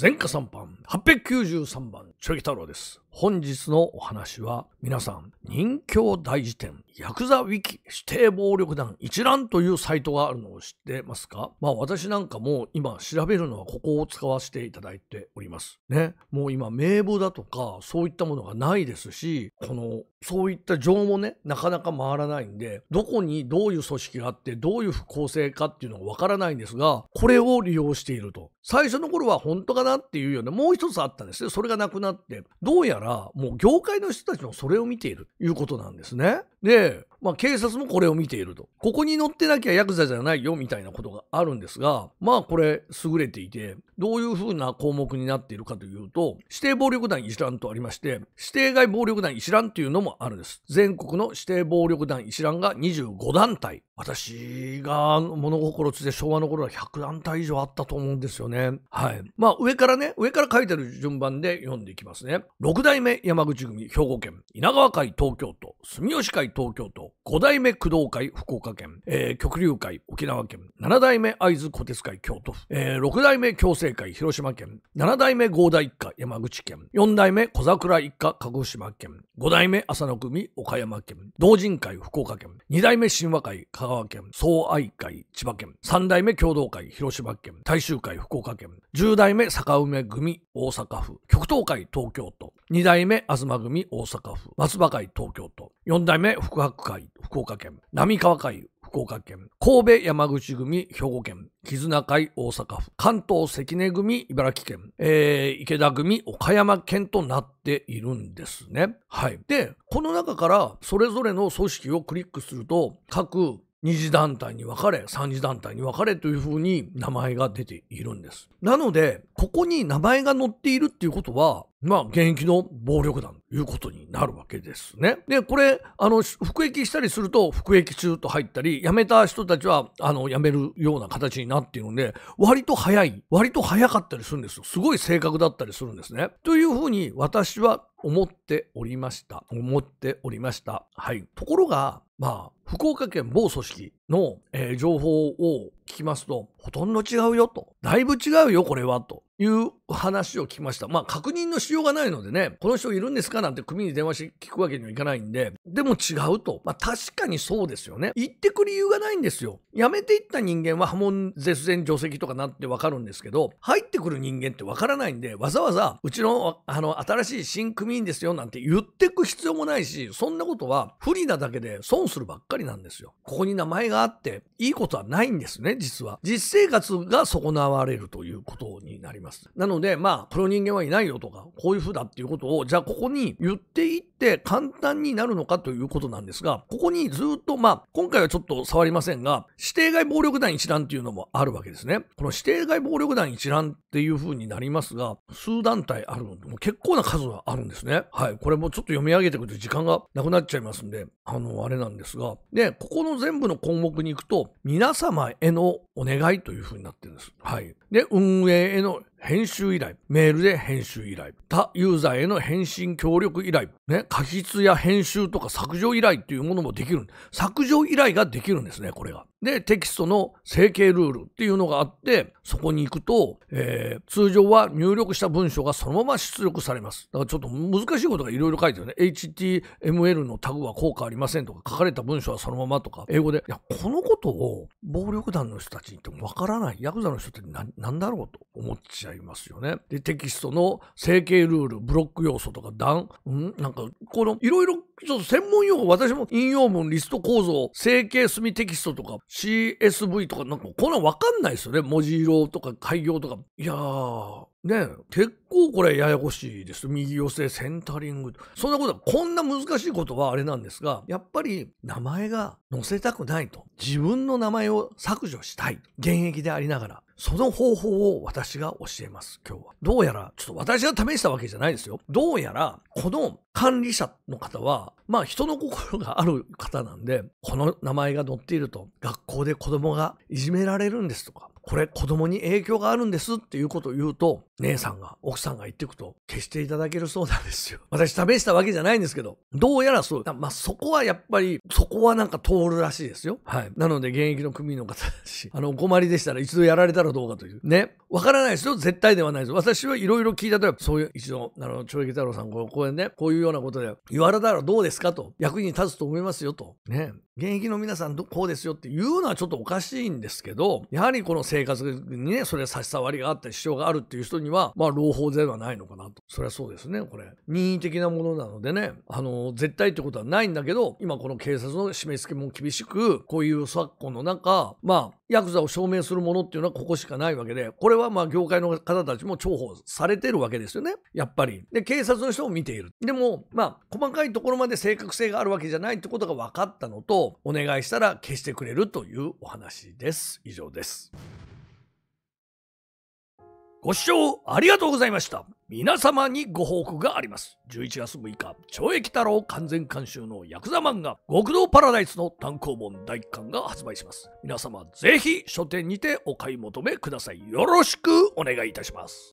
前科3番893番ちょい太郎です。本日のお話は皆さん人境大辞典ヤクザウィキ指定暴力団一覧というサイトがあるのを知ってますか？まあ私なんかも今調べるのはここを使わせていただいております。ね。もう今名簿だとかそういったものがないですしこのそういった情もねなかなか回らないんでどこにどういう組織があってどういう構成かっていうのがわからないんですがこれを利用していると。最初の頃は本当がかなっていうようなもう一つあったんですねそれがなくなってどうやらもう業界の人たちもそれを見ているということなんですね。で、まあ、警察もこれを見ていると。ここに載ってなきゃヤクザじゃないよみたいなことがあるんですが、まあこれ優れていて、どういうふうな項目になっているかというと、指定暴力団一覧とありまして、指定外暴力団一覧というのもあるんです。全国の指定暴力団一覧が25団体。私が物心ついて昭和の頃は100団体以上あったと思うんですよね。はい。まあ上からね、上から書いてある順番で読んでいきますね。6代目山口組兵庫県、稲川会東京都、住吉会東京都、5代目工藤会福岡県、えー、極流会沖縄県、7代目会津小鉄会京都府、えー、6代目共生会広島県、7代目合田一家山口県、4代目小桜一家鹿児島県、5代目浅野組岡山県、同人会福岡県、2代目神話会香川県、総愛会千葉県、3代目共同会広島県、大衆会福岡県、10代目坂梅組大阪府、極東会東京都、2代目東組大阪府、松葉会東京都、4代目福白会福岡県、浪川会福岡県、神戸山口組兵庫県、絆会大阪府、関東関根組茨城県、えー、池田組岡山県となっているんですね。はい。で、この中からそれぞれの組織をクリックすると、各二次団体に分かれ、三次団体に分かれというふうに名前が出ているんです。なので、ここに名前が載っているっていうことは、まあ、現役の暴力団ということになるわけですね。で、これ、あの、服役したりすると、服役中と入ったり、辞めた人たちは、あの、辞めるような形になっているので、割と早い、割と早かったりするんですよ。すごい正確だったりするんですね。というふうに、私は思っておりました。思っておりました。はい。ところが、まあ、福岡県某組織の、えー、情報を聞きますと、ほとんど違うよと。だいぶ違うよ、これは、という話を聞きました。まあ、確認のしようがないのでね、この人いるんですか？なんて組に電話して聞くわけにはいかないんで、でも違うと。まあ、確かにそうですよね。言ってく理由がないんですよ。辞めていった人間は波紋絶前除籍とかなってわかるんですけど、入ってくる人間ってわからないんで、わざわざ、うちの、あの、新しい新組員ですよなんて言ってく必要もないし、そんなことは不利なだけで損するばっかりなんですよ。ここに名前があって、いいことはないんですね、実は。実生活が損なわれるということになります。なので、まあ、プロ人間はいないよとか、こういう風だっていうことを、じゃあここに言っていって簡単になるのかということなんですが、ここにずっと、まあ、今回はちょっと触りませんが、指定外暴力団一覧っていうのもあるわけですね。この指定外暴力団一覧っていう風になりますが、数団体あるので、も結構な数があるんですね。はい。これもちょっと読み上げていくと時間がなくなっちゃいますんで、あの、あれなんですが、で、ここの全部の項目に行くと、皆様へのお願いという風になってるんです。はい。で、運営への編集依頼、メールで編集依頼、他ユーザーへの返信協力依頼、ね、過失や編集とか削除依頼っていうものもできる。削除依頼ができるんですね、これが。で、テキストの整形ルールっていうのがあって、そこに行くと、えー、通常は入力した文章がそのまま出力されます。だからちょっと難しいことがいろいろ書いてるね。HTML のタグは効果ありませんとか、書かれた文章はそのままとか、英語で。いや、このことを暴力団の人たちに言ってもわからない。ヤクザの人って何だろうと思っちゃいますよね。で、テキストの整形ルール、ブロック要素とか、段、ん？なんか、この、いろいろ、ちょっと専門用語、私も引用文、リスト構造、整形済みテキストとか、CSV とか、なんか、こんなんわかんないですよね。文字色とか、開業とか。いやー、ね結構これややこしいです。右寄せ、センタリング。そんなことは、こんな難しいことはあれなんですが、やっぱり名前が載せたくないと。自分の名前を削除したい。現役でありながら。その方法を私が教えます、今日は。どうやら、ちょっと私が試したわけじゃないですよ。どうやら、この管理者の方は、まあ人の心がある方なんで、この名前が載っていると、学校で子供がいじめられるんですとか、これ子供に影響があるんですっていうことを言うと、姉さんが、奥さんが言ってくと、消していただけるそうなんですよ。私試したわけじゃないんですけど、どうやらそう。まあ、そこはやっぱり、そこはなんか通るらしいですよ。はい。なので、現役の組員の方たち、あの、お困りでしたら一度やられたらどうかという。ね。わからないですよ。絶対ではないです。私はいろいろ聞いたとき、そういう一度、あの、長駅太郎さん、この公演で、こういうようなことで言われたらどうですか？か？と。役に立つと思いますよと。ね。現役の皆さんこうですよっていうのはちょっとおかしいんですけど、やはりこの生活にね、それ差し障りがあったり支障があるっていう人には、まあ朗報ではないのかなと。それはそうですね、これ。任意的なものなのでね、あの、絶対ってことはないんだけど、今この警察の締め付けも厳しく、こういう昨今の中、まあ、ヤクザを証明するものっていうのはここしかないわけで、これはまあ業界の方たちも重宝されてるわけですよね。やっぱり。で、警察の人も見ている。でも、まあ、細かいところまで正確性があるわけじゃないってことが分かったのと、お願いしたら消してくれるというお話です。以上です。ご視聴ありがとうございました。皆様にご報告があります。11月6日、懲役太郎完全監修のヤクザ漫画、極道パラダイスの単行本第1巻が発売します。皆様、ぜひ書店にてお買い求めください。よろしくお願いいたします。